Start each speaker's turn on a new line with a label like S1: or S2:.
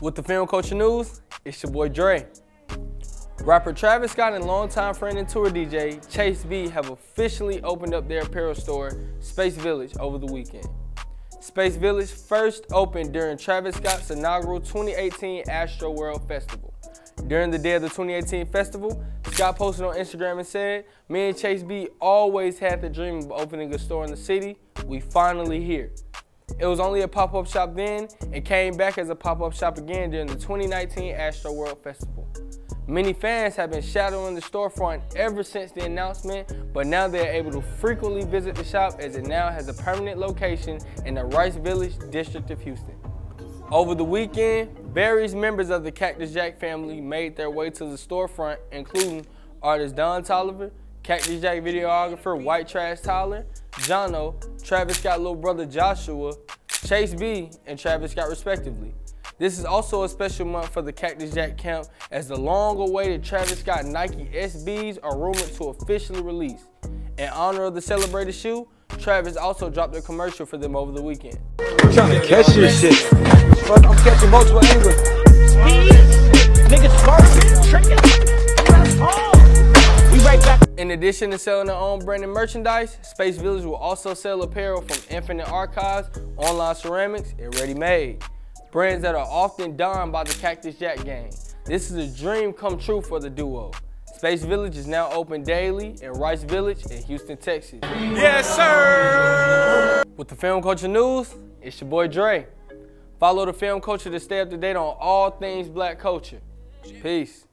S1: With the Film Culture News, it's your boy Dre. Rapper Travis Scott and longtime friend and tour DJ Chase B have officially opened up their apparel store, Space Village, over the weekend. Space Village first opened during Travis Scott's inaugural 2018 Astroworld Festival. During the day of the 2018 festival, Scott posted on Instagram and said, Me and Chase B always had the dream of opening a store in the city. We finally here. It was only a pop-up shop then and came back as a pop-up shop again during the 2019 Astroworld Festival. Many fans have been shadowing the storefront ever since the announcement, but now they're able to frequently visit the shop as it now has a permanent location in the Rice Village district of Houston. Over the weekend, various members of the Cactus Jack family made their way to the storefront, including artist Don Toliver, Cactus Jack videographer White Trash Tyler, Jono, Travis Scott little brother Joshua, Chase B, and Travis Scott respectively. This is also a special month for the Cactus Jack camp as the long-awaited Travis Scott Nike SBs are rumored to officially release. In honor of the celebrated shoe, Travis also dropped a commercial for them over the weekend.
S2: I'm trying to catch this shit. But I'm catching multiple angles.
S3: Niggas
S1: In addition to selling their own branded merchandise, Space Village will also sell apparel from Infinite Archives, Online Ceramics, and Ready Made brands that are often donned by the Cactus Jack gang. This is a dream come true for the duo. Space Village is now open daily in Rice Village in Houston, Texas.
S2: Yes, sir.
S1: With the Film Culture News, it's your boy Dre. Follow the Film Culture to stay up to date on all things black culture. Peace.